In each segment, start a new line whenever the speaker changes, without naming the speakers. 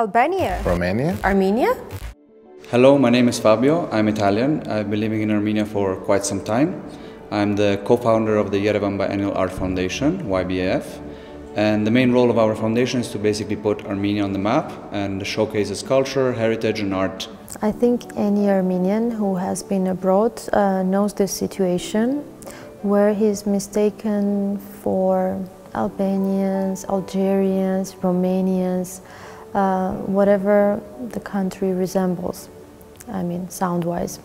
Albania.
Romania.
Armenia.
Hello, my name is Fabio. I'm Italian. I've been living in Armenia for quite some time. I'm the co-founder of the Yerevan Biennial Art Foundation, YBAF. And the main role of our foundation is to basically put Armenia on the map and showcase its culture, heritage and art.
I think any Armenian who has been abroad uh, knows this situation where he's mistaken for Albanians, Algerians, Romanians, uh, whatever the country resembles, I mean, sound-wise.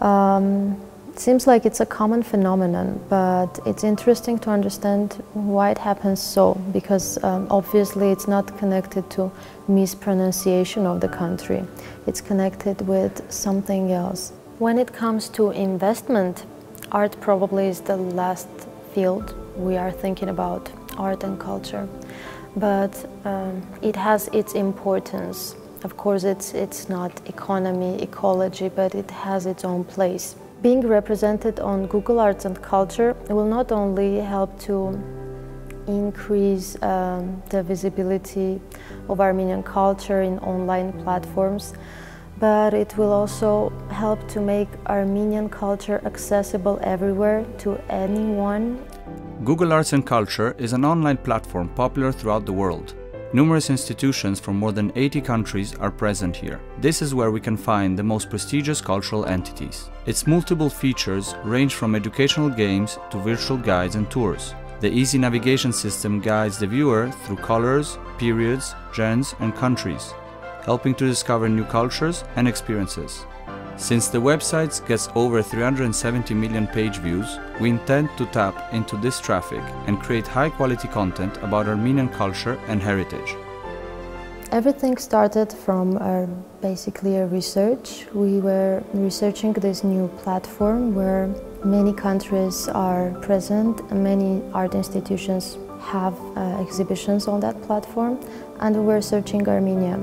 Um, seems like it's a common phenomenon, but it's interesting to understand why it happens so, because um, obviously it's not connected to mispronunciation of the country. It's connected with something else. When it comes to investment, art probably is the last field we are thinking about, art and culture. But um, it has its importance. Of course, it's, it's not economy, ecology, but it has its own place. Being represented on Google Arts and Culture will not only help to increase um, the visibility of Armenian culture in online platforms, but it will also help to make Armenian culture accessible everywhere to anyone.
Google Arts and Culture is an online platform popular throughout the world. Numerous institutions from more than 80 countries are present here. This is where we can find the most prestigious cultural entities. Its multiple features range from educational games to virtual guides and tours. The easy navigation system guides the viewer through colors, periods, gens, and countries, helping to discover new cultures and experiences. Since the website gets over 370 million page views, we intend to tap into this traffic and create high quality content about Armenian culture and heritage.
Everything started from our, basically a research. We were researching this new platform where many countries are present many art institutions have uh, exhibitions on that platform and we were searching Armenia.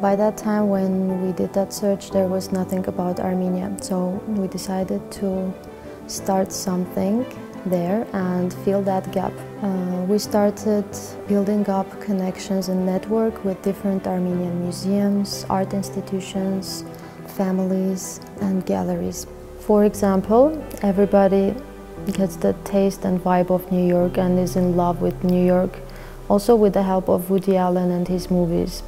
By that time when we did that search there was nothing about Armenia so we decided to start something there and fill that gap. Uh, we started building up connections and network with different Armenian museums, art institutions, families and galleries. For example, everybody gets the taste and vibe of New York and is in love with New York, also with the help of Woody Allen and his movies.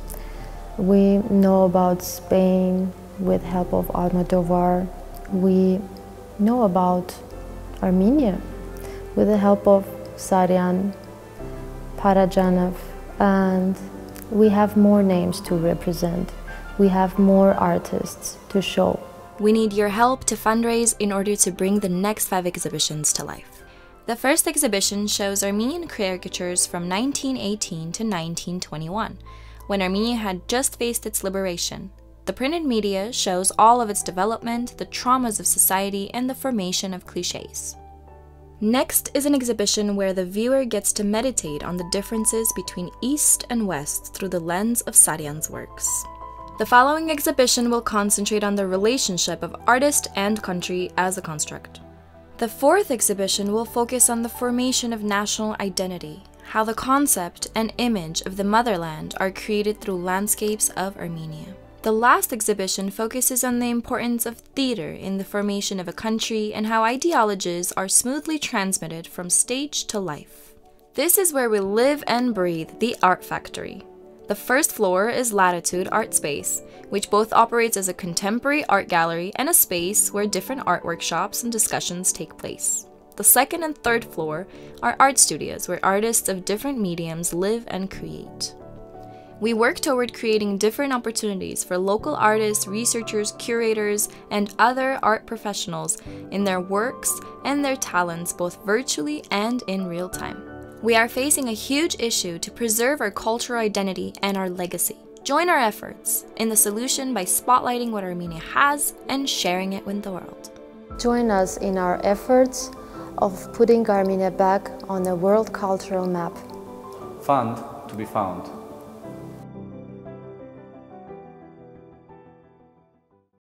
We know about Spain with help of Almodovar. We know about Armenia with the help of Saryan, Parajanov, and we have more names to represent. We have more artists to show.
We need your help to fundraise in order to bring the next five exhibitions to life. The first exhibition shows Armenian caricatures from 1918 to 1921 when Armenia had just faced its liberation. The printed media shows all of its development, the traumas of society, and the formation of cliches. Next is an exhibition where the viewer gets to meditate on the differences between East and West through the lens of Saryan's works. The following exhibition will concentrate on the relationship of artist and country as a construct. The fourth exhibition will focus on the formation of national identity, how the concept and image of the motherland are created through landscapes of Armenia. The last exhibition focuses on the importance of theater in the formation of a country and how ideologies are smoothly transmitted from stage to life. This is where we live and breathe the Art Factory. The first floor is Latitude Art Space, which both operates as a contemporary art gallery and a space where different art workshops and discussions take place. The second and third floor are art studios where artists of different mediums live and create. We work toward creating different opportunities for local artists, researchers, curators, and other art professionals in their works and their talents both virtually and in real time. We are facing a huge issue to preserve our cultural identity and our legacy. Join our efforts in the solution by spotlighting what Armenia has and sharing it with the world.
Join us in our efforts of putting Armenia back on the world cultural map.
Fund to be found.